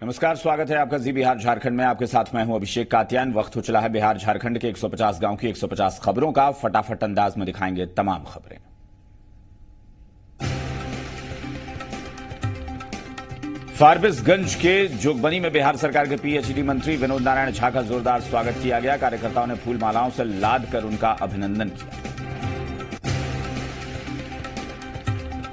नमस्कार, स्वागत है आपका जी बिहार झारखंड में। आपके साथ मैं हूँ अभिषेक कात्यान वक्त हो चला है बिहार झारखंड के 150 गाँव की 150 खबरों का। फटाफट अंदाज में दिखाएँगे तमाम खबरें। फारबिसगंज के जोगबनी में बिहार सरकार के पीएचडी मंत्री विनोद नारायण झा का जोरदार स्वागत किया गया। कार्यकर्ताओं ने फूल मालाओं से लाद कर उनका अभिनंदन किया।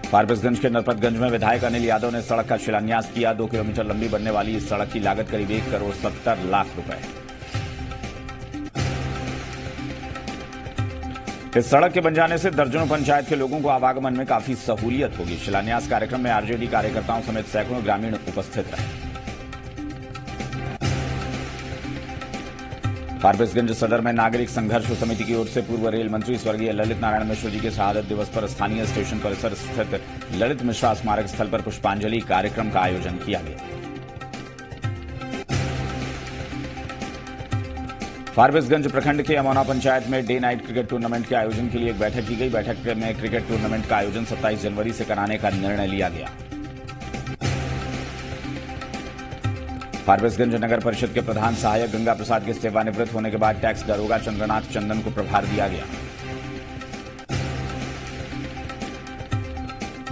फारबिसगंज के नरपतगंज में विधायक अनिल यादव ने सड़क का शिलान्यास किया। दो किलोमीटर लंबी बनने वाली इस सड़क की लागत करीब एक करोड़ सत्तर लाख रुपए। इस सड़क के बन जाने से दर्जनों पंचायत के लोगों को आवागमन में काफ़ी सहूलियत होगी। शिलान्यास कार्यक्रम में आरजेडी कार्यकर्ताओं समेत सैकड़ों ग्रामीण उपस्थित रहे। फारबिसगंज सदर में नागरिक संघर्ष समिति की ओर से पूर्व रेल मंत्री स्वर्गीय ललित नारायण मिश्र जी के शहादत दिवस पर स्थानीय स्टेशन परिसर स्थित ललित मिश्रा स्मारक स्थल पर पुष्पांजलि कार्यक्रम का आयोजन किया गया। फारबिसगंज प्रखंड के अमौना पंचायत में डे नाइट क्रिकेट टूर्नामेंट के आयोजन के लिए एक बैठक की गई। बैठक में क्रिकेट टूर्नामेंट का आयोजन 27 जनवरी से कराने का निर्णय लिया गया। फारबिसगंज नगर परिषद के प्रधान सहायक गंगा प्रसाद के सेवानिवृत्त होने के बाद टैक्स दरोगा चंद्रनाथ चंदन को प्रभार दिया गया।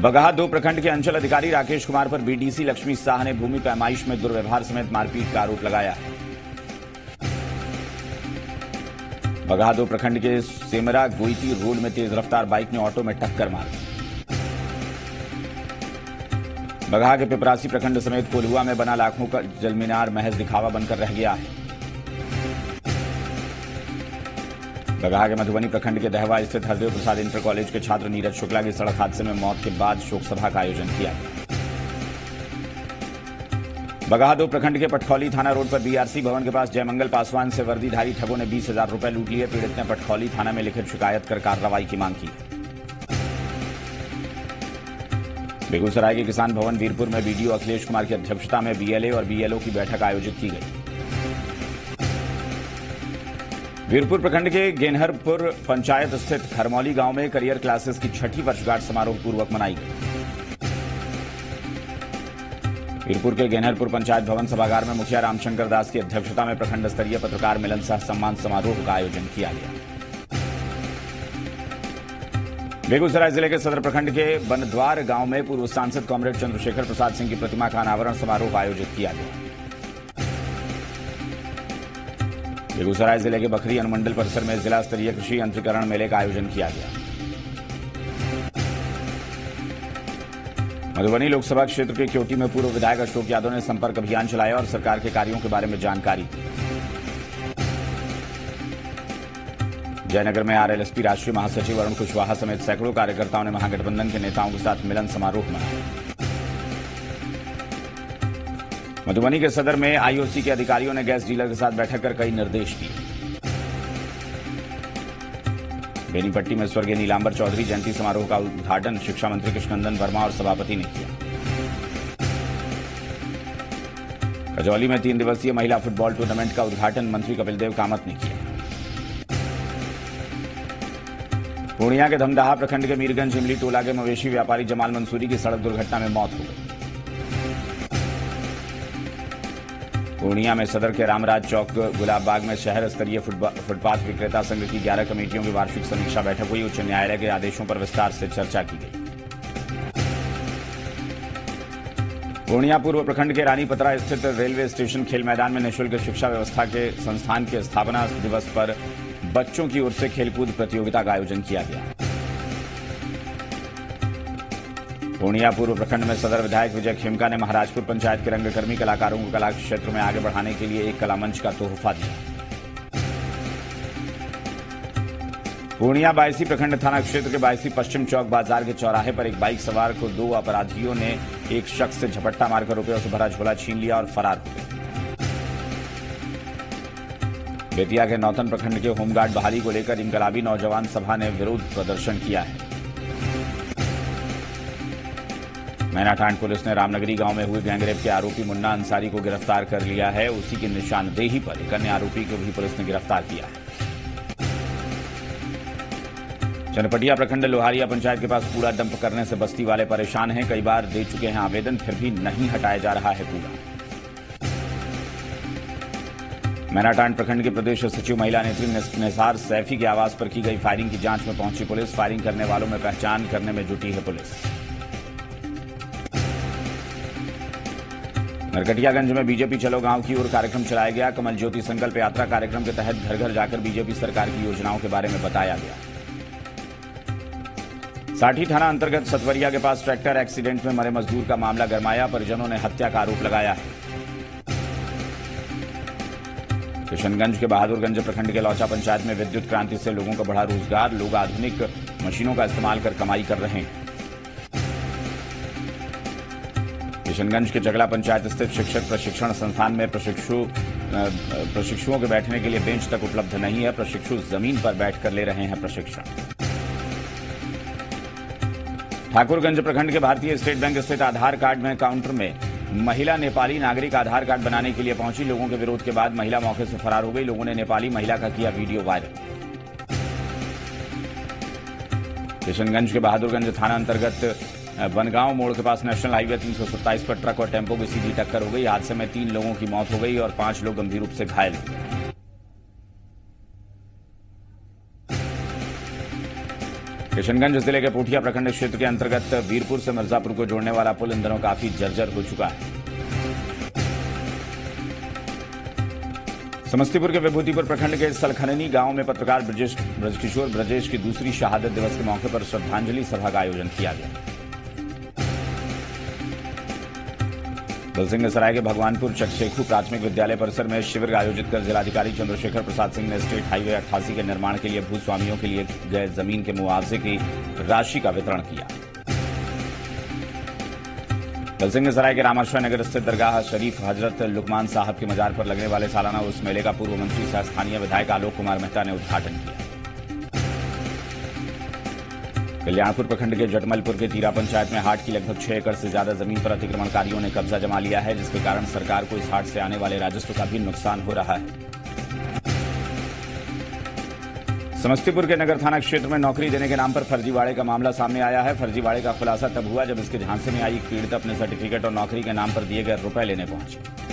बगहा दो प्रखंड के अंचल अधिकारी राकेश कुमार पर बीडीसी लक्ष्मी शाह ने भूमि पैमाइश में दुर्व्यवहार समेत मारपीट का आरोप लगाया। बगहा दो प्रखंड के सेमरा गोईती रोड में तेज रफ्तार बाइक ने ऑटो में टक्कर मार। दी बगहा के पिपरासी प्रखंड समेत कोल्हुआ में बना लाखों का जलमीनार महज दिखावा बनकर रह गया। है बगहा के मधुबनी प्रखंड के दहवा स्थित हरदेव प्रसाद इंटर कॉलेज के छात्र नीरज शुक्ला की सड़क हादसे में मौत के बाद शोक सभा का आयोजन किया। बगहा दो प्रखंड के पटखौली थाना रोड पर बीआरसी भवन के पास जयमंगल पासवान से वर्दीधारी ठगों ने बीस हज़ार रुपये लूट लिए। पीड़ित ने पटखौली थाना में लिखित शिकायत कर कार्रवाई की मांग की। बेगूसराय के किसान भवन वीरपुर में बीडीओ अखिलेश कुमार की अध्यक्षता में बीएलए और बीएलओ की बैठक आयोजित की गई। वीरपुर प्रखंड के गेनहरपुर पंचायत स्थित खरमौली गाँव में करियर क्लासेस की छठी वर्षगांठ समारोह पूर्वक मनाई गई। वीरपुर के गेनहरपुर पंचायत भवन सभागार में मुखिया रामशंकर दास की अध्यक्षता में प्रखंड स्तरीय पत्रकार मिलन सह सम्मान समारोह का आयोजन किया गया। बेगूसराय ज़िले के सदर प्रखंड के बनद्वार गाँव में पूर्व सांसद कॉमरेड चंद्रशेखर प्रसाद सिंह की प्रतिमा का अनावरण समारोह आयोजित किया गया। बेगूसराय ज़िले के बखरी अनुमंडल परिसर में जिला स्तरीय कृषि यंत्रीकरण मेले का आयोजन किया गया। मधुबनी लोकसभा क्षेत्र के क्योटी में पूर्व विधायक अशोक यादव ने संपर्क अभियान चलाया और सरकार के कार्यों के बारे में जानकारी दी। जयनगर में आरएलएसपी राष्ट्रीय महासचिव अरुण कुशवाहा समेत सैकड़ों कार्यकर्ताओं ने महागठबंधन के नेताओं के साथ मिलन समारोह मनाया मधुबनी के सदर में आईओसी के अधिकारियों ने गैस डीलर के साथ बैठक कर कई निर्देश दिए। बेनीपट्टी में स्वर्गीय नीलांबर चौधरी जयंती समारोह का उद्घाटन शिक्षा मंत्री कृष्णनंदन वर्मा और सभापति ने किया। कजौली में तीन दिवसीय महिला फुटबॉल टूर्नामेंट का उद्घाटन मंत्री कपिल देव कामत ने किया। पूर्णिया के धमदाहा प्रखंड के मीरगंज इमली टोला के मवेशी व्यापारी जमाल मंसूरी की सड़क दुर्घटना में मौत हो गई। पूर्णिया में सदर के रामराज चौक गुलाब बाग में शहर स्तरीय फुटपाथ विक्रेता संघ की ग्यारह कमेटियों की वार्षिक समीक्षा बैठक हुई। उच्च न्यायालय के आदेशों पर विस्तार से चर्चा की गई। पूर्णिया पूर्व प्रखंड के रानी पतरा स्थित रेलवे स्टेशन खेल मैदान में निःशुल्क शिक्षा व्यवस्था के संस्थान के स्थापना दिवस पर बच्चों की ओर से खेलकूद प्रतियोगिता का आयोजन किया गया। पूर्णिया पूर्व प्रखंड में सदर विधायक विजय खेमका ने महाराजपुर पंचायत के रंगकर्मी कलाकारों को कला क्षेत्र में आगे बढ़ाने के लिए एक कला मंच का तोहफा दिया। पूर्णिया बायसी प्रखंड थाना क्षेत्र के बायसी पश्चिम चौक बाज़ार के चौराहे पर एक बाइक सवार को दो अपराधियों ने एक शख्स से झपट्टा मारकर रुपयों से भरा झोला छीन लिया और फरार हो गए बेतिया के नौतन प्रखंड के होमगार्ड बहाली को लेकर इनकलाबी नौजवान सभा ने विरोध प्रदर्शन किया है। मैनाठांड पुलिस ने रामनगरी गाँव में हुए गैंगरेप के आरोपी मुन्ना अंसारी को गिरफ़्तार कर लिया है। उसी की निशानदेही पर एक अन्य आरोपी को भी पुलिस ने गिरफ़्तार किया है। चनपटिया प्रखंड लोहारिया पंचायत के पास कूड़ा डंप करने से बस्ती वाले परेशान हैं। कई बार दे चुके हैं आवेदन, फिर भी नहीं हटाया जा रहा है कूड़ा। मैनाटांड प्रखंड के प्रदेश सचिव महिला नेत्री निसार सैफी के आवास पर की गई फायरिंग की जाँच में पहुँची पुलिस। फायरिंग करने वालों में पहचान करने में जुटी है पुलिस। नरकटियागंज में बीजेपी चलो गाँव की ओर कार्यक्रम चलाया गया। कमल ज्योति संकल्प यात्रा कार्यक्रम के तहत घर घर जाकर बीजेपी सरकार की योजनाओं के बारे में बताया गया। साठी थाना अंतर्गत सतवरिया के पास ट्रैक्टर एक्सीडेंट में मरे मजदूर का मामला गरमाया। परिजनों ने हत्या का आरोप लगाया है। किशनगंज के बहादुरगंज प्रखंड के लौचा पंचायत में विद्युत क्रांति से लोगों का बढ़ा रोज़गार, लोग आधुनिक मशीनों का इस्तेमाल कर कमाई कर रहे हैं। किशनगंज के जगला पंचायत स्थित शिक्षक प्रशिक्षण संस्थान में प्रशिक्षु प्रशिक्षुओं के बैठने के लिए बेंच तक उपलब्ध नहीं है। प्रशिक्षु ज़मीन पर बैठकर ले रहे हैं प्रशिक्षण। ठाकुरगंज प्रखंड के भारतीय स्टेट बैंक स्थित आधार कार्ड में काउंटर में महिला नेपाली नागरिक आधार कार्ड बनाने के लिए पहुँची। लोगों के विरोध के बाद महिला मौके से फरार हो गई। लोगों ने नेपाली महिला का किया वीडियो वायरल। किशनगंज के बहादुरगंज थाना अंतर्गत बनगांव मोड़ के पास नेशनल हाईवे तीन सौ सत्ताईस पर ट्रक और टेंपो की सीधी टक्कर हो गई। हादसे में तीन लोगों की मौत हो गई और पाँच लोग गंभीर रूप से घायल। हुए किशनगंज ज़िले के पोठिया प्रखंड क्षेत्र के अंतर्गत वीरपुर से मिर्जापुर को जोड़ने वाला पुल इन दिनों काफ़ी जर्जर हो चुका है। समस्तीपुर के विभूतिपुर प्रखंड के सलखननी गाँव में पत्रकार ब्रजेश ब्रजकिशोर ब्रजेश की दूसरी शहादत दिवस के मौके पर श्रद्धांजलि सभा का आयोजन किया गया। दलसिंह सराय के भगवानपुर चकशेखू प्राथमिक विद्यालय परिसर में शिविर का आयोजित कर जिलाधिकारी चंद्रशेखर प्रसाद सिंह ने स्टेट हाईवे अट्ठासी के निर्माण के लिए भूस्वामियों के लिए गए ज़मीन के मुआवजे की राशि का वितरण किया। दलसिंह सराय के रामाश्रय नगर स्थित दरगाह शरीफ हज़रत लुकमान साहब के मजार पर लगने वाले सालाना उस मेले का पूर्व मंत्री सह स्थानीय विधायक आलोक कुमार मेहता ने उद्घाटन किया। कल्याणपुर प्रखंड के जटमलपुर के तीरा पंचायत में हाट की लगभग छह एकड़ से ज़्यादा ज़मीन पर अतिक्रमणकारियों ने कब्जा जमा लिया है, जिसके कारण सरकार को इस हाट से आने वाले राजस्व का भी नुकसान हो रहा है। समस्तीपुर के नगर थाना क्षेत्र में नौकरी देने के नाम पर फर्जीवाड़े का मामला सामने आया है। फर्जीवाड़े का खुलासा तब हुआ जब इसके झांसे में आई पीड़ित अपने सर्टिफिकेट और नौकरी के नाम पर दिए गए रुपए लेने पहुँचे।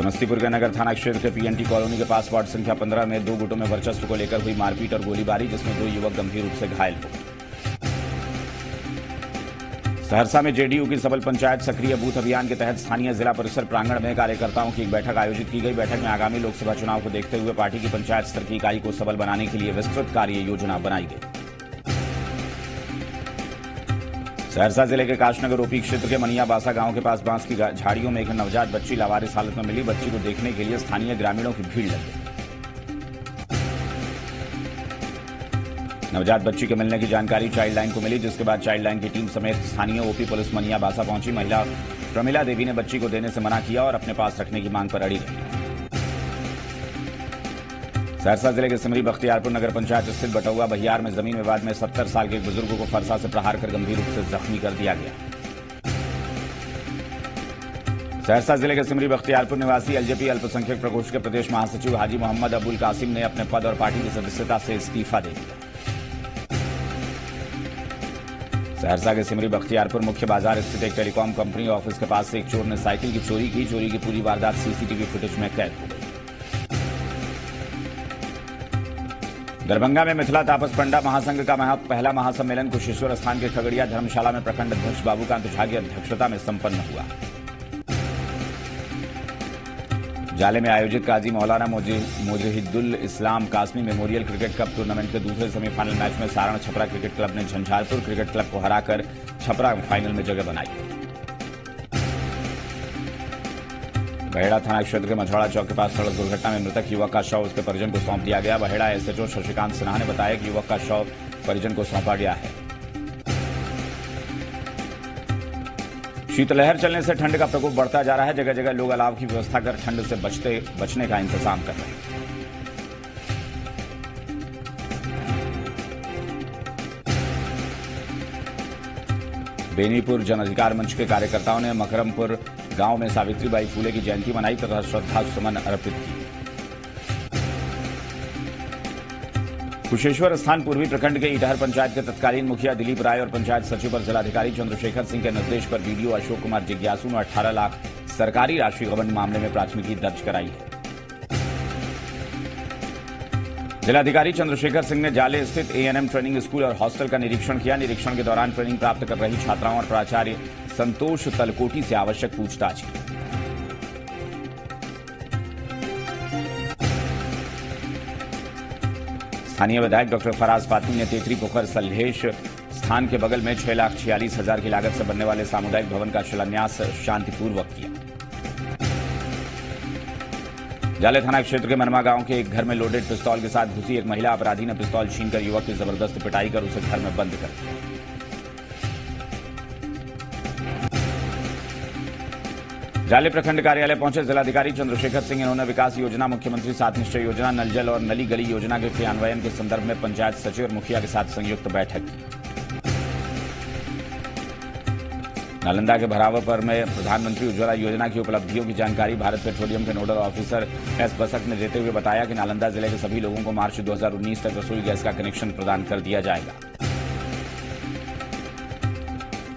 समस्तीपुर के नगर थाना क्षेत्र के पीएनटी कॉलोनी के पास वार्ड संख्या पंद्रह में दो गुटों में वर्चस्व को लेकर हुई मारपीट और गोलीबारी, जिसमें दो युवक गंभीर रूप से घायल हो सहरसा में जेडीयू की सबल पंचायत सक्रिय बूथ अभियान के तहत स्थानीय जिला परिसर प्रांगण में कार्यकर्ताओं की एक बैठक आयोजित की गई। बैठक में आगामी लोकसभा चुनाव को देखते हुए पार्टी की पंचायत स्तर की इकाई को सबल बनाने के लिए विस्तृत कार्य योजना बनाई गई। सहरसा ज़िले के काशनगर ओपी क्षेत्र के मनियाबासा गाँव के पास बाँस की झाड़ियों में एक नवजात बच्ची लावारिस हालत में मिली। बच्ची को देखने के लिए स्थानीय ग्रामीणों की भीड़ लगी। नवजात बच्ची के मिलने की जानकारी चाइल्ड लाइन को मिली, जिसके बाद चाइल्ड लाइन की टीम समेत स्थानीय ओपी पुलिस मनियाबासा पहुँची। महिला प्रमिला देवी ने बच्ची को देने से मना किया और अपने पास रखने की मांग पर अड़ी रही। सहरसा ज़िले के सिमरी बख्तियारपुर नगर पंचायत स्थित बटौआ बहियार में ज़मीन विवाद में सत्तर साल के एक बुज़ुर्ग को फरसा से प्रहार कर गंभीर रूप से जख्मी कर दिया गया। सहरसा ज़िले के सिमरी बख्तियारपुर निवासी एलजेपी अल्पसंख्यक प्रकोष्ठ के प्रदेश महासचिव हाजी मोहम्मद अबुल कासिम ने अपने पद और पार्टी की सदस्यता से इस्तीफा दे दिया। सहरसा के सिमरी बख्तियारपुर मुख्य बाज़ार स्थित एक टेलीकॉम कंपनी ऑफ़िस के पास से एक चोर ने साइकिल की चोरी की चोरी की पूरी वारदात सीसीटीवी फुटेज में कैद हो गई। दरभंगा में मिथिला तापस पंडा महासंघ का महा पहला महासम्मेलन, कुशेश्वर स्थान के खगड़िया धर्मशाला में प्रखंड अध्यक्ष बाबूकांत झा की अध्यक्षता में संपन्न हुआ। जाले में आयोजित Qazi Maulana Mojahidul Islam Qasmi memorial cricket cup tournament के दूसरे सेमीफाइनल मैच में सारण छपरा क्रिकेट क्लब ने झंझारपुर क्रिकेट क्लब को हराकर छपरा फाइनल में जगह बनाई। बहेड़ा थाना क्षेत्र के मछवाड़ा चौक के पास सड़क दुर्घटना में मृतक युवक का शव उसके परिजन को सौंप दिया गया। बहेड़ा एसएचओ शशिकांत सिन्हा ने बताया कि युवक का शव परिजन को सौंपा गया है। शीतलहर चलने से ठंड का प्रकोप बढ़ता जा रहा है। जगह जगह लोग अलाव की व्यवस्था कर ठंड से बचते, बचने का इंतज़ाम कर रहे हैं। बेनीपुर जन अधिकार मंच के कार्यकर्ताओं ने मकरमपुर गाँव में सावित्रीबाई फूले की जयंती मनाई तथा श्रद्धा सुमन अर्पित की। कुशेश्वर स्थान पूर्वी प्रखंड के इटहर पंचायत के तत्कालीन मुखिया दिलीप राय और पंचायत सचिव और जिलाधिकारी चंद्रशेखर सिंह के निर्देश पर बीडीओ अशोक कुमार जिज्ञासु ने अठारह लाख सरकारी राशि गबन मामले में प्राथमिकी दर्ज कराई है। जिलाधिकारी चंद्रशेखर सिंह ने जाले स्थित एएनएम ट्रेनिंग स्कूल और हॉस्टल का निरीक्षण किया। निरीक्षण के दौरान ट्रेनिंग प्राप्त कर रही छात्राओं और प्राचार्य संतोष तलकोटी से आवश्यक पूछताछ की। स्थानीय विधायक डॉक्टर फराज फातमी ने तेतरी पोखर सल्हेश स्थान के बगल में छह लाख छियालीस हज़ार की लागत से बनने वाले सामुदायिक भवन का शिलान्यास शांतिपूर्वक किया। जाले थाना क्षेत्र के मनमा गाँव के एक घर में लोडेड पिस्तौल के साथ घुसी एक महिला अपराधी ने पिस्तौल छीनकर युवक की ज़बरदस्त पिटाई कर उसे घर में बंद कर दिया। जाले प्रखंड कार्यालय पहुँचे जिलाधिकारी चंद्रशेखर सिंह। इन्होंने विकास योजना, मुख्यमंत्री सात निश्चय योजना, नल जल और नली गली योजना के क्रियान्वयन के संदर्भ में पंचायत सचिव और मुखिया के साथ संयुक्त बैठक की। नालंदा के भरावापर में प्रधानमंत्री उज्ज्वला योजना की उपलब्धियों की जानकारी, भारत पेट्रोलियम के नोडल ऑफिसर एस बसक ने देते हुए बताया कि नालंदा ज़िले के सभी लोगों को मार्च 2019 तक रसोई गैस का कनेक्शन प्रदान कर दिया जाएगा।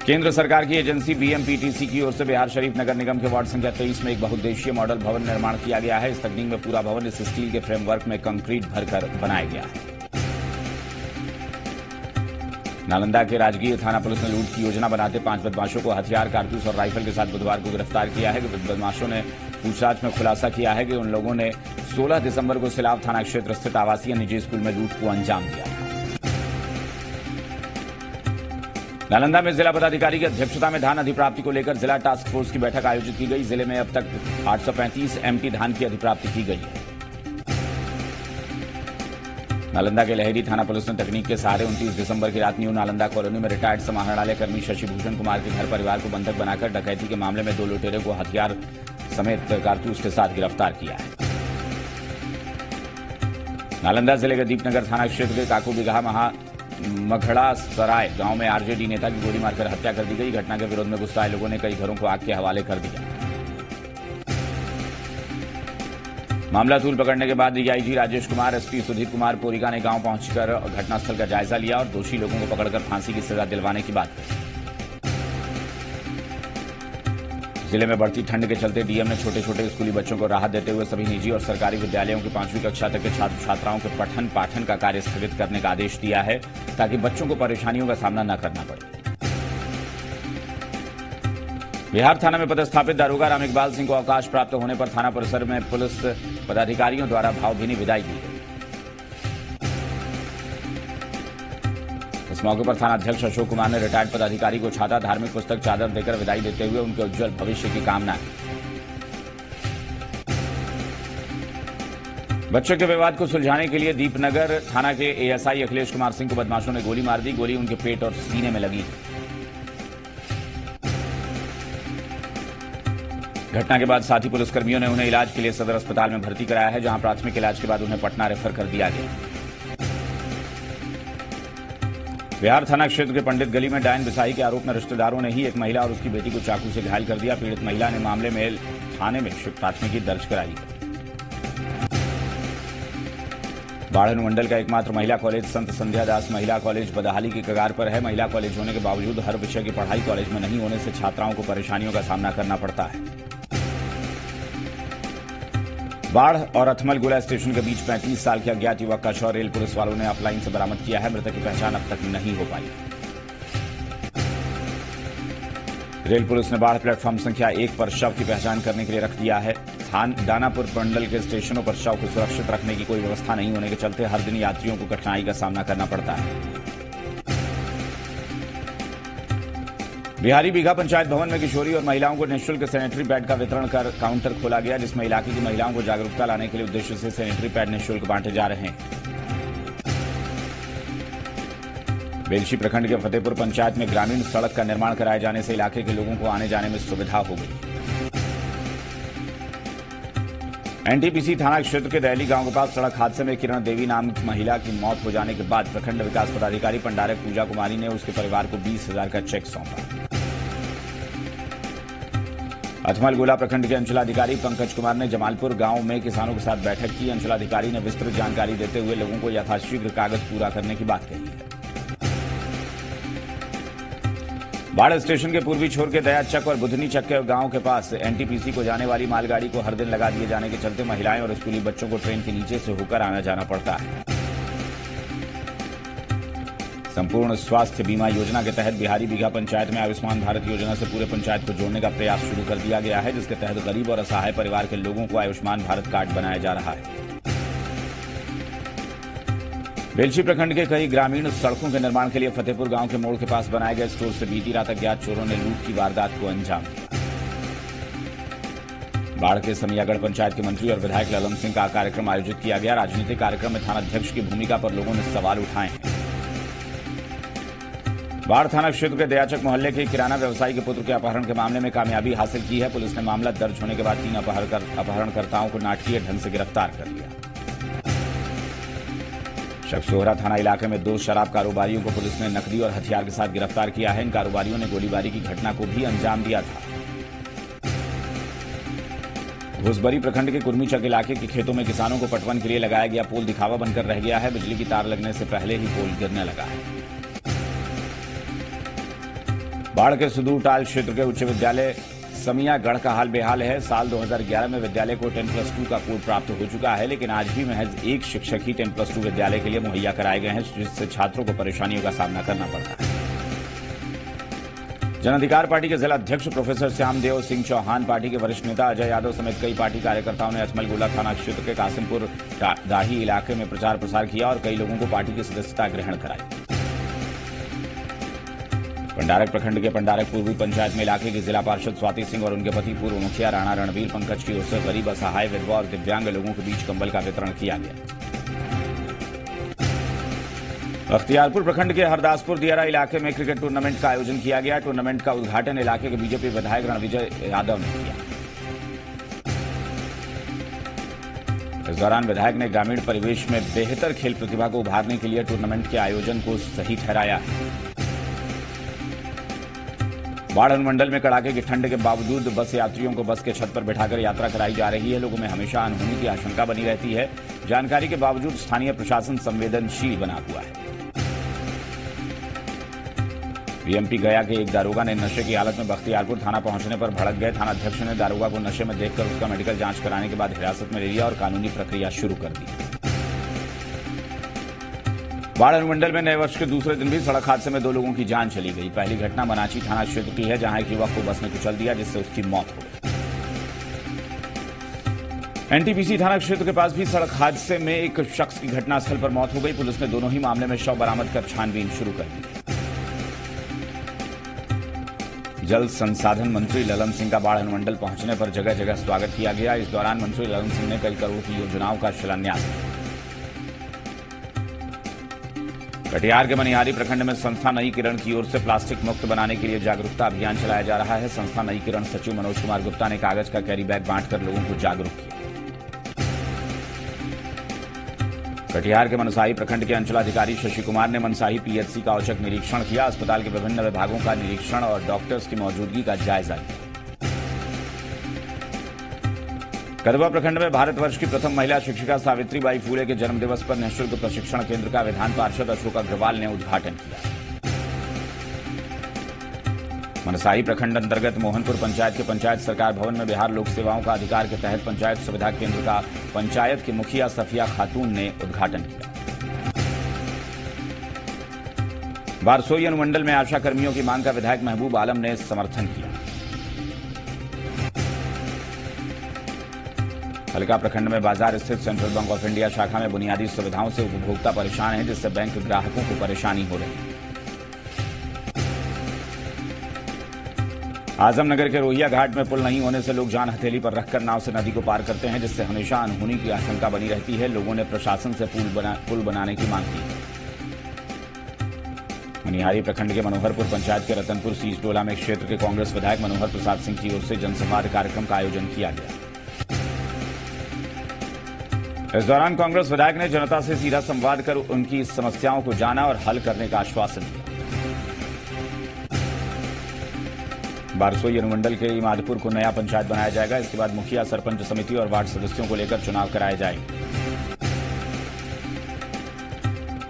केंद्र सरकार की एजेंसी बीएमपीटीसी की ओर से बिहार शरीफ नगर निगम के वार्ड संख्या तेईस में एक बहुद्देशीय मॉडल भवन निर्माण किया गया है। इस तकनीक में पूरा भवन इस स्टील के फ्रेमवर्क में कंक्रीट भरकर बनाया गया। नालंदा के राजगीर थाना पुलिस ने लूट की योजना बनाते पाँच बदमाशों को हथियार, कारतूस और राइफल के साथ बुधवार को गिरफ़्तार किया है। बदमाशों ने पूछताछ में खुलासा किया है कि उन लोगों ने 16 दिसंबर को सिलाव थाना क्षेत्र स्थित आवासीय निजी स्कूल में लूट को अंजाम दिया था। नालंदा में जिला पदाधिकारी की अध्यक्षता में धान अधिप्राप्ति को लेकर जिला टास्क फोर्स की बैठक आयोजित की गई। ज़िले में अब तक 835 एमटी धान की अधिप्राप्ति की गई। नालंदा के लहरी थाना पुलिस ने तकनीक के सहारे 29 दिसंबर की रात न्यू नालंदा कॉलोनी में रिटायर्ड समाहरणालय कर्मी शशिभूषण कुमार के घर परिवार को बंधक बनाकर डकैती के मामले में दो लुटेरे को हथियार समेत कारतूस के साथ गिरफ़्तार किया है। नालंदा ज़िले के दीपनगर थाना क्षेत्र के काकू बिगहा महा मखड़ा सराय, गाँव में आरजेडी नेता की गोली मारकर हत्या कर दी गई। घटना के विरोध में गुस्साए लोगों ने कई घरों को आग के हवाले कर दिया। मामला तूल पकड़ने के बाद डीआईजी राजेश कुमार, एसपी सुधीर कुमार पोरिका ने गाँव पहुंचकर घटनास्थल का जायजा लिया और दोषी लोगों को पकड़कर फांसी की सजा दिलवाने की बात कही। ज़िले में बढ़ती ठंड के चलते डीएम ने छोटे छोटे स्कूली बच्चों को राहत देते हुए सभी निजी और सरकारी विद्यालयों की पांचवीं कक्षा तक के छात्र छात्राओं के पठन पाठन का कार्य स्थगित करने का आदेश दिया है, ताकि बच्चों को परेशानियों का सामना न करना पड़े। बिहार थाना में पदस्थापित दारोगा राम इकबाल सिंह को अवकाश प्राप्त होने पर थाना परिसर में पुलिस पदाधिकारियों द्वारा भावभीनी विदाई दी गई। मौके पर थाना अध्यक्ष अशोक कुमार ने रिटायर्ड पदाधिकारी को छाता, धार्मिक पुस्तक, चादर देकर विदाई देते हुए उनके उज्जवल भविष्य की कामना। बच्चों के विवाद को सुलझाने के लिए दीपनगर थाना के एएसआई अखिलेश कुमार सिंह को बदमाशों ने गोली मार दी। गोली उनके पेट और सीने में लगी। घटना के बाद साथी पुलिसकर्मियों ने उन्हें इलाज के लिए सदर अस्पताल में भर्ती कराया है, जहाँ प्राथमिक इलाज के बाद उन्हें पटना रेफर कर दिया गया। बिहार थाना क्षेत्र के पंडित गली में डायन बिसाही के आरोप में रिश्तेदारों ने ही एक महिला और उसकी बेटी को चाकू से घायल कर दिया। पीड़ित महिला ने मामले में थाने में प्राथमिकी दर्ज कराई। बाढ़ अनुमंडल का एकमात्र महिला कॉलेज संत संध्या दास महिला कॉलेज बदहाली की कगार पर है। महिला कॉलेज होने के बावजूद हर विषय की पढ़ाई कॉलेज में नहीं होने से छात्राओं को परेशानियों का सामना करना पड़ता है। बाढ़ और अथमल गोला स्टेशन के बीच 35 साल के अज्ञात युवक का शव रेल पुलिस वालों ने अपलाइन से बरामद किया है। मृतक की पहचान अब तक नहीं हो पाई। रेल पुलिस ने बाढ़ प्लेटफॉर्म संख्या एक पर शव की पहचान करने के लिए रख दिया है। थान दानापुर मंडल के स्टेशनों पर शव को सुरक्षित रखने की कोई व्यवस्था नहीं होने के चलते हर दिन यात्रियों को कठिनाई का सामना करना पड़ता है। बिहारी बीघा पंचायत भवन में किशोरी और महिलाओं को निःशुल्क सैनिटरी पैड का वितरण कर काउंटर खोला गया, जिसमें इलाके की महिलाओं को जागरूकता लाने के लिए उद्देश्य से सैनिटरी पैड निःशुल्क बांटे जा रहे हैं। बेलशी प्रखंड के फतेहपुर पंचायत में ग्रामीण सड़क का निर्माण कराए जाने से इलाके के लोगों को आने जाने में सुविधा हो गई। एनटीपीसी थाना क्षेत्र के दहली गाँव के पास सड़क हादसे में किरण देवी नाम की महिला की मौत हो जाने के बाद प्रखंड विकास पदाधिकारी, पंडारक पूजा कुमारी ने उसके परिवार को बीस हज़ार का चेक सौंपा। अजमल गोला प्रखंड के अंचलाधिकारी पंकज कुमार ने जमालपुर गाँव में किसानों के साथ बैठक की। अंचलाधिकारी ने विस्तृत जानकारी देते हुए लोगों को यथाशीघ्र कागज़ पूरा करने की बात कही। है स्टेशन के पूर्वी छोर के दयाचक और बुधनी चक के गाँव के पास एनटीपीसी को जाने वाली मालगाड़ी को हर दिन लगा दिए जाने के चलते महिलाएँ और स्कूली बच्चों को ट्रेन के नीचे से होकर आना जाना पड़ता है। संपूर्ण स्वास्थ्य बीमा योजना के तहत बिहारी बीघा पंचायत में आयुष्मान भारत योजना से पूरे पंचायत को जोड़ने का प्रयास शुरू कर दिया गया है, जिसके तहत गरीब और असहाय परिवार के लोगों को आयुष्मान भारत कार्ड बनाया जा रहा है। बेलछी प्रखंड के कई ग्रामीण सड़कों के निर्माण के लिए फतेहपुर गाँव के मोड़ के पास बनाए गए स्टोर से बीती रात अज्ञात चोरों ने लूट की वारदात को अंजाम। दिया बाढ़ के समियागढ़ पंचायत के मंत्री और विधायक ललन सिंह का कार्यक्रम आयोजित किया गया। राजनीतिक कार्यक्रम में थानाध्यक्ष की भूमिका पर लोगों ने सवाल उठाए। हैं बाढ़ थाना क्षेत्र के दयाचक मोहल्ले के किराना व्यवसायी के पुत्र के अपहरण के मामले में कामयाबी हासिल की है। पुलिस ने मामला दर्ज होने के बाद तीन अपहरणकर्ताओं को नाटकीय ढंग से गिरफ़्तार कर लिया। शख्सोहरा थाना इलाके में दो शराब कारोबारियों को पुलिस ने नकदी और हथियार के साथ गिरफ़्तार किया है। इन कारोबारियों ने गोलीबारी की घटना को भी अंजाम दिया था। घुसबरी प्रखंड के कुर्मीचक इलाके के खेतों में किसानों को पटवन के लिए लगाया गया पोल दिखावा बनकर रह गया है। बिजली की तार लगने से पहले ही पोल गिरने लगा है। बाढ़ के सुदूर टाल क्षेत्र के उच्च विद्यालय समियागढ़ का हाल बेहाल है। साल 2011 में विद्यालय को 10 प्लस टू का कोड प्राप्त हो चुका है, लेकिन आज भी महज एक शिक्षक ही 10 प्लस टू विद्यालय के लिए मुहैया कराए गए हैं, जिससे छात्रों को परेशानियों का सामना करना पड़ता है। जन अधिकार पार्टी के जिला अध्यक्ष प्रोफेसर श्यामदेव सिंह चौहान, पार्टी के वरिष्ठ नेता अजय यादव समेत कई पार्टी कार्यकर्ताओं ने अजमलगोला थाना क्षेत्र के कासिमपुर दाही इलाके में प्रचार प्रसार किया और कई लोगों को पार्टी की सदस्यता ग्रहण कराई। पंडारक प्रखंड के पंडारक पूर्वी पंचायत में इलाके के जिला पार्षद स्वाति सिंह और उनके पति पूर्व मुखिया राणा रणवीर पंकज की ओर से गरीब, असहाय, विधवा और दिव्यांग लोगों के बीच कंबल का वितरण किया गया। अख्तियारपुर प्रखंड के हरदासपुर दियारा इलाके में क्रिकेट टूर्नामेंट का आयोजन किया गया। टूर्नामेंट का उद्घाटन इलाके के बीजेपी विधायक रणविजय यादव ने किया। इस दौरान विधायक ने ग्रामीण परिवेश में बेहतर खेल प्रतिभा को उभारने के लिए टूर्नामेंट के आयोजन को सही ठहराया। बाढ़ अनुमंडल में कड़ाके की ठंड के बावजूद बस यात्रियों को बस के छत पर बैठाकर यात्रा कराई जा रही है। लोगों में हमेशा अनहोनी की आशंका बनी रहती है। जानकारी के बावजूद स्थानीय प्रशासन संवेदनशील बना हुआ है। बीएमपी गया के एक दारोगा ने नशे की हालत में बख्तियारपुर थाना पहुँचने पर भड़क गए। थानाध्यक्ष ने दारोगा को नशे में देखकर उसका मेडिकल जाँच कराने के बाद हिरासत में ले लिया और कानूनी प्रक्रिया शुरू कर दी। बाढ़ अनुमंडल में नए वर्ष के दूसरे दिन भी सड़क हादसे में दो लोगों की जान चली गई। पहली घटना मनाची थाना क्षेत्र की है, जहाँ एक युवक को बस ने कुचल दिया, जिससे उसकी मौत हो गई। एनटीपीसी थाना क्षेत्र के पास भी सड़क हादसे में एक शख्स की घटनास्थल पर मौत हो गई। पुलिस ने दोनों ही मामले में शव बरामद कर छानबीन शुरू कर दी। जल संसाधन मंत्री ललन सिंह का बाढ़ अनुमंडल पहुँचने पर जगह जगह स्वागत किया गया। इस दौरान मंत्री ललन सिंह ने कई करोड़ की योजनाओं का शिलान्यास किया। कटिहार के मनिहारी प्रखंड में संस्था नई किरण की ओर से प्लास्टिक मुक्त बनाने के लिए जागरूकता अभियान चलाया जा रहा है। संस्था नई किरण सचिव मनोज कुमार गुप्ता ने कागज़ का कैरी बैग बांटकर लोगों को जागरूक किया। कटिहार के मनसाही प्रखंड के अंचलाधिकारी शशि कुमार ने मनसाही पीएचसी का औचक निरीक्षण किया। अस्पताल के विभिन्न विभागों का निरीक्षण और डॉक्टर्स की मौजूदगी का जायजा लिया। कदवा प्रखंड में भारतवर्ष की प्रथम महिला शिक्षिका सावित्री बाई फूले के जन्मदिवस पर निःशुल्क प्रशिक्षण केंद्र का विधान पार्षद अशोक अग्रवाल ने उद्घाटन किया। मनसाही प्रखंड अंतर्गत मोहनपुर पंचायत के पंचायत सरकार भवन में बिहार लोक सेवाओं का अधिकार के तहत पंचायत सुविधा केंद्र का पंचायत की मुखिया सफिया खातून ने उद्घाटन किया। बारसोई अनुमंडल में आशा कर्मियों की मांग का विधायक महबूब आलम ने समर्थन किया। हल्का प्रखंड में बाज़ार स्थित सेंट्रल बैंक ऑफ़ इंडिया शाखा में बुनियादी सुविधाओं से उपभोक्ता परेशान है जिससे बैंक ग्राहकों को परेशानी हो रही है। आजमनगर के रोहिया घाट में पुल नहीं होने से लोग जान हथेली पर रखकर नाव से नदी को पार करते हैं जिससे हमेशा अनहोनी की आशंका बनी रहती है। लोगों ने प्रशासन से पुल बना, पुल बनाने की मांग की। मनिहारी प्रखंड के मनोहरपुर पंचायत के रतनपुर सीज टोला में क्षेत्र के कांग्रेस विधायक मनोहर प्रसाद सिंह की ओर से जनसंवाद कार्यक्रम का आयोजन किया गया। इस दौरान कांग्रेस विधायक ने जनता से सीधा संवाद कर उनकी समस्याओं को जाना और हल करने का आश्वासन दिया। बारसोई अनुमंडल के इमादपुर को नया पंचायत बनाया जाएगा। इसके बाद मुखिया, सरपंच समिति और वार्ड सदस्यों को लेकर चुनाव कराए जाएँगे।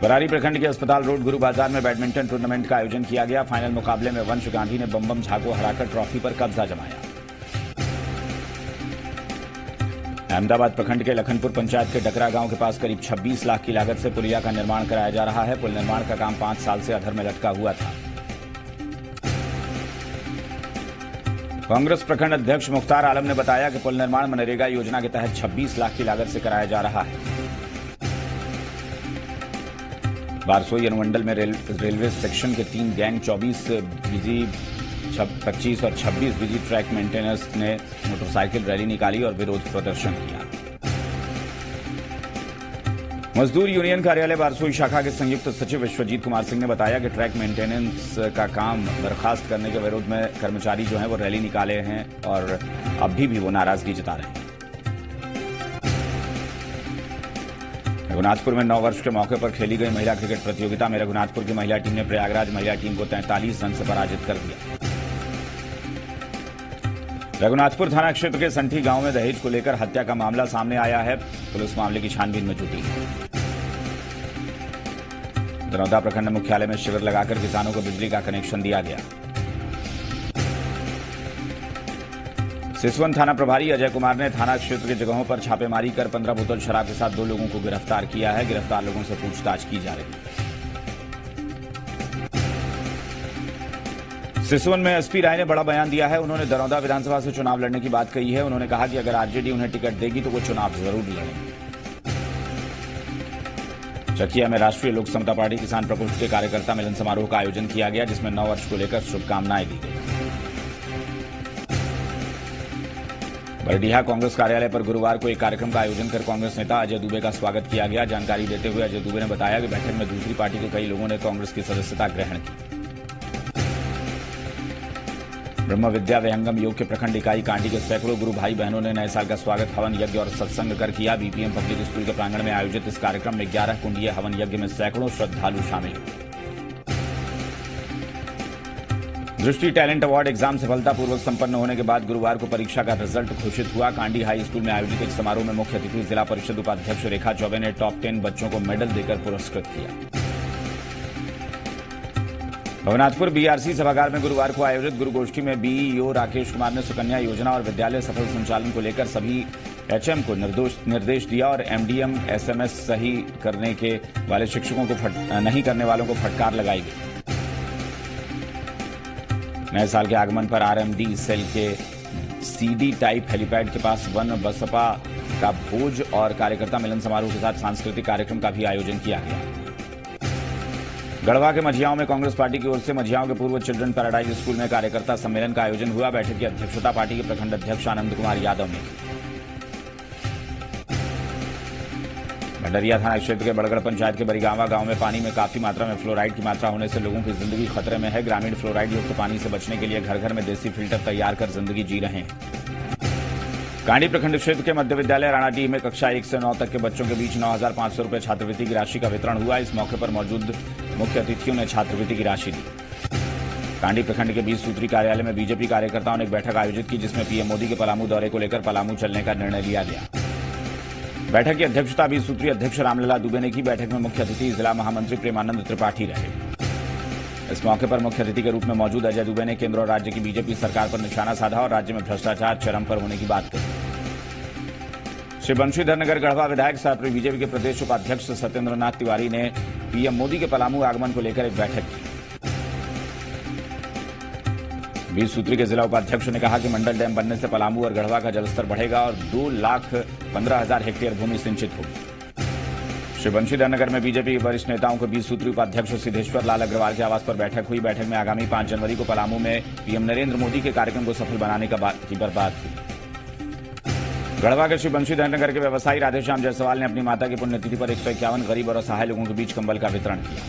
बरारी प्रखंड के अस्पताल रोड गुरु बाज़ार में बैडमिंटन टूर्नामेंट का आयोजन किया गया। फाइनल मुकाबले में वंश गांधी ने बम्बम झा को हराकर ट्रॉफी पर कब्जा जमाया। अहमदाबाद प्रखंड के लखनपुर पंचायत के डकरा गाँव के पास करीब 26 लाख की लागत से पुलिया का निर्माण कराया जा रहा है। पुल निर्माण का काम पाँच साल से अधर में लटका हुआ था। कांग्रेस प्रखंड अध्यक्ष मुख्तार आलम ने बताया कि पुल निर्माण मनरेगा योजना के तहत 26 लाख की लागत से कराया जा रहा है। बारसोई अनुमंडल में रेल, रेलवे सेक्शन के तीन गैंग 24 बिज़ी पच्चीस और 26 बिज़ी ट्रैक मेंटेनेंस ने मोटरसाइकिल रैली निकाली और विरोध प्रदर्शन किया। मजदूर यूनियन कार्यालय बारसोई शाखा के संयुक्त सचिव विश्वजीत कुमार सिंह ने बताया कि ट्रैक मेंटेनेंस का काम बर्खास्त करने के विरोध में कर्मचारी जो हैं वो रैली निकाले हैं और अभी भी वो नाराज़गी जता रहे हैं। रघुनाथपुर में नौ वर्ष के मौके पर खेली गई महिला क्रिकेट प्रतियोगिता में रघुनाथपुर की महिला टीम ने प्रयागराज महिला टीम को तैंतालीस रन से पराजित कर दिया। रघुनाथपुर थाना क्षेत्र के संठी गाँव में दहेज को लेकर हत्या का मामला सामने आया है। पुलिस मामले की छानबीन में जुटी है। दरौदा प्रखंड मुख्यालय में शिविर लगाकर किसानों को बिजली का कनेक्शन दिया गया। सिसवन थाना प्रभारी अजय कुमार ने थाना क्षेत्र की जगहों पर छापेमारी कर पंद्रह बोतल शराब के साथ दो लोगों को गिरफ़्तार किया है। गिरफ़्तार लोगों से पूछताछ की जा रही है। सिसवन में एसपी राय ने बड़ा बयान दिया है। उन्होंने दरौदा विधानसभा से चुनाव लड़ने की बात कही है। उन्होंने कहा कि अगर आरजेडी उन्हें टिकट देगी तो वो चुनाव ज़रूर लड़ेंगे चकिया में राष्ट्रीय लोक समता पार्टी किसान प्रकोष्ठ के कार्यकर्ता मिलन समारोह का आयोजन किया गया, जिसमें नौ वर्ष को लेकर शुभकामनाएँ दी गई। बरडीहा कांग्रेस कार्यालय पर गुरुवार को एक कार्यक्रम का आयोजन कर कांग्रेस नेता अजय दुबे का स्वागत किया गया। जानकारी देते हुए अजय दुबे ने बताया कि बैठक में दूसरी पार्टी के कई लोगों ने कांग्रेस की सदस्यता ग्रहण की। ब्रह्म विद्या विहंगम योग के प्रखंड इकाई कांडी के सैकड़ों गुरु भाई बहनों ने नए साल का स्वागत, हवन यज्ञ और सत्संग कर किया। बीपीएम पब्लिक स्कूल के प्रांगण में आयोजित इस कार्यक्रम में ग्यारह कुंडीय हवन यज्ञ में सैकड़ों श्रद्धालु शामिल। दृष्टि टैलेंट अवार्ड एग्ज़ाम सफलतापूर्वक संपन्न होने के बाद गुरुवार को परीक्षा का रिज़ल्ट घोषित हुआ। कांडी हाई स्कूल में आयोजित एक समारोह में मुख्य अतिथि जिला परिषद उपाध्यक्ष रेखा चौबे ने टॉप टेन बच्चों को मेडल देकर पुरस्कृत किया। भवनाथपुर बीआरसी सभागार में गुरुवार को आयोजित गुरु गोष्ठी में बीईओ राकेश कुमार ने सुकन्या योजना और विद्यालय सफल संचालन को लेकर सभी एचएम को निर्देश दिया और एमडीएम एसएमएस सही करने के वाले शिक्षकों को फट, नहीं करने वालों को फटकार लगाई गई। नए साल के आगमन पर आरएमडी सेल के सीडी टाइप हेलीपैड के पास वन बसपा का भोज और कार्यकर्ता मिलन समारोह के साथ सांस्कृतिक कार्यक्रम का भी आयोजन किया गया। गढ़वा के मझियाओं में कांग्रेस पार्टी की ओर से मझियाओं के पूर्व चिल्ड्रन पैराडाइज स्कूल में कार्यकर्ता सम्मेलन का आयोजन हुआ। बैठक की अध्यक्षता पार्टी के प्रखंड अध्यक्ष आनंद कुमार यादव ने भंडरिया थाना क्षेत्र के बड़गढ़ पंचायत के बरीगावा गाँव में पानी में काफ़ी मात्रा में फ्लोराइड की मात्रा होने से लोगों की ज़िंदगी खतरे में है। ग्रामीण फ्लोराइड युक्त पानी से बचने के लिए घर घर में देसी फ़िल्टर तैयार कर ज़िंदगी जी रहे हैं। कांडी प्रखंड क्षेत्र के मध्य विद्यालय राणाडीह में कक्षा एक से नौ तक के बच्चों के बीच नौ हज़ार पाँच सौ रुपए छात्रवृत्ति की राशि का वितरण हुआ। इस मौके पर मौजूद मुख्य अतिथियों ने छात्रवृत्ति की राशि दी कांडी प्रखंड के बीस सूत्री कार्यालय में बीजेपी कार्यकर्ताओं ने एक बैठक आयोजित की, जिसमें पीएम मोदी के पलामू दौरे को लेकर पलामू चलने का निर्णय लिया गया। बैठक की अध्यक्षता बीस सूत्री अध्यक्ष रामलला दुबे ने की। बैठक में मुख्य अतिथि जिला महामंत्री प्रेमानंद त्रिपाठी रहे। इस मौके पर मुख्य अतिथि के रूप में मौजूद अजय दुबे ने केंद्र और राज्य की बीजेपी सरकार पर निशाना साधा और राज्य में भ्रष्टाचार चरम पर होने की बात कही। श्री बंशीधर नगर गढ़वा विधायक सह बीजेपी के प्रदेश उपाध्यक्ष सत्येंद्र नाथ तिवारी ने पीएम मोदी के पलामू आगमन को लेकर एक बैठक की। बीस सूत्री के जिला उपाध्यक्ष ने कहा कि मंडल डैम बनने से पलामू और गढ़वा का जलस्तर बढ़ेगा और दो लाख पंद्रह हज़ार हेक्टेयर भूमि सिंचित होगी। श्री बंशीधर नगर में बीजेपी के वरिष्ठ नेताओं के बीस सूत्री उपाध्यक्ष सिद्धेश्वर लाल अग्रवाल के आवास पर बैठक हुई। बैठक में आगामी पाँच जनवरी को पलामू में पीएम नरेंद्र मोदी के कार्यक्रम को सफल बनाने का की पर बात हुई गढ़वा के श्री बंशीधर नगर के व्यवसायी राधेश्याम जायसवाल ने अपनी माता की पुण्यतिथि पर एक सौ इक्यावन गरीब और असहाय लोगों के बीच कंबल का वितरण किया।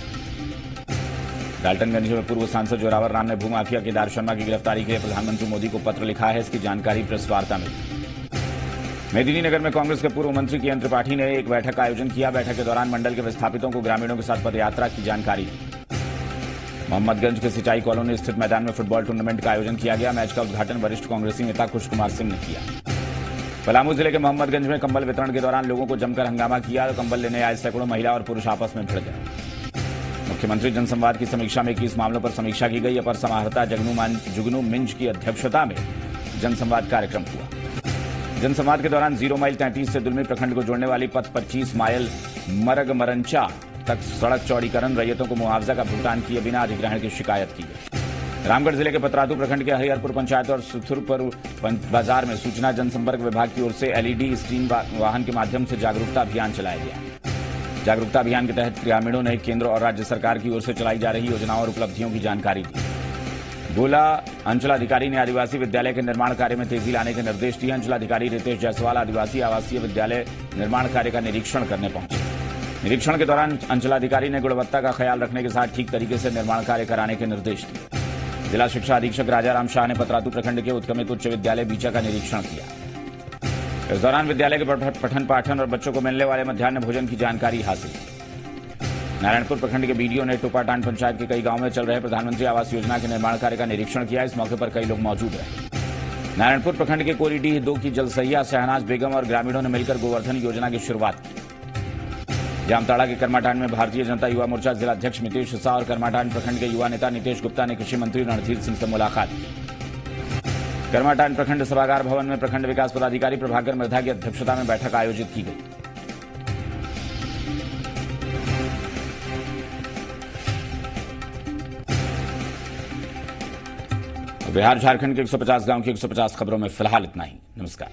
डाल्टनगंज में पूर्व सांसद जोरावर राम ने भूमाफिया केदार शर्मा की गिरफ्तारी के लिए प्रधानमंत्री मोदी को पत्र लिखा है। इसकी जानकारी प्रेस वार्ता में मेदिनीनगर में कांग्रेस के पूर्व मंत्री के त्रिपाठी ने एक बैठक का आयोजन किया। बैठक के दौरान मंडल के विस्थापितों को ग्रामीणों के साथ पदयात्रा की जानकारी। मोहम्मदगंज के सिंचाई कॉलोनी स्थित मैदान में फुटबॉल टूर्नामेंट का आयोजन किया गया। मैच का उद्घाटन वरिष्ठ कांग्रेसी नेता कुश कुमार सिंह ने किया। पलामू ज़िले के मोहम्मदगंज में कंबल वितरण के दौरान लोगों को जमकर हंगामा किया। और कंबल लेने आए सैकड़ों महिला और पुरुष आपस में भिड़ गए। मुख्यमंत्री जनसंवाद की समीक्षा में इक्कीस मामलों पर समीक्षा की गई। अपर समाहर्ता जुगनू मिंज की अध्यक्षता में जनसंवाद कार्यक्रम हुआ। जनसंवाद के दौरान ज़ीरो माइल तैंतीस से दुलमी प्रखंड को जोड़ने वाली पथ पच्चीस माइल मरग मरंचा तक सड़क चौड़ीकरण, रैयतों को मुआवजा का भुगतान किए बिना अधिग्रहण की शिकायत की गई। रामगढ़ ज़िले के पतरातू प्रखंड के हरिहरपुर पंचायत और सुथुरपुर बाज़ार में सूचना जनसंपर्क विभाग की ओर से एलईडी स्क्रीन वाहन के माध्यम से जागरूकता अभियान चलाया गया। जागरूकता अभियान के तहत ग्रामीणों ने केंद्र और राज्य सरकार की ओर से चलाई जा रही योजनाओं और उपलब्धियों की जानकारी दी। गोला अंचलाधिकारी ने आदिवासी विद्यालय के निर्माण कार्य में तेज़ी लाने के निर्देश दिए। अंचलाधिकारी रितेश जायसवाल आदिवासी आवासीय विद्यालय निर्माण कार्य का निरीक्षण करने पहुँचे। निरीक्षण के दौरान अंचलाधिकारी ने गुणवत्ता का ख्याल रखने के साथ ठीक तरीके से निर्माण कार्य कराने के निर्देश दिए। जिला शिक्षा अधीक्षक राजाराम शाह ने पतरातू प्रखंड के उत्कमित उच्च विद्यालय बीचा का निरीक्षण किया। इस दौरान विद्यालय के पठन पाठन और बच्चों को मिलने वाले मध्यान्ह भोजन की जानकारी हासिल की। नारायणपुर प्रखंड के बीडीओ ने टोपाटान पंचायत के कई गाँव में चल रहे प्रधानमंत्री आवास योजना के निर्माण कार्य का निरीक्षण किया। इस मौके पर कई लोग मौजूद रहे। नारायणपुर प्रखंड के कोरीडीह दो की जलसैया शहनाज बेगम और ग्रामीणों ने मिलकर गोवर्धन योजना की शुरुआत की। जामताड़ा के कर्माटान में भारतीय जनता युवा मोर्चा जिला अध्यक्ष मितेश शाह और कर्माटान प्रखंड के युवा नेता नीतीश गुप्ता ने कृषि मंत्री रणधीर सिंह से मुलाकात की। कर्माटान प्रखंड सभागार भवन में प्रखंड विकास पदाधिकारी प्रभाकर मृधा की अध्यक्षता में बैठक आयोजित की गई। बिहार झारखंड के 150 गाँव की 150 खबरों में फ़िलहाल इतना ही। नमस्कार।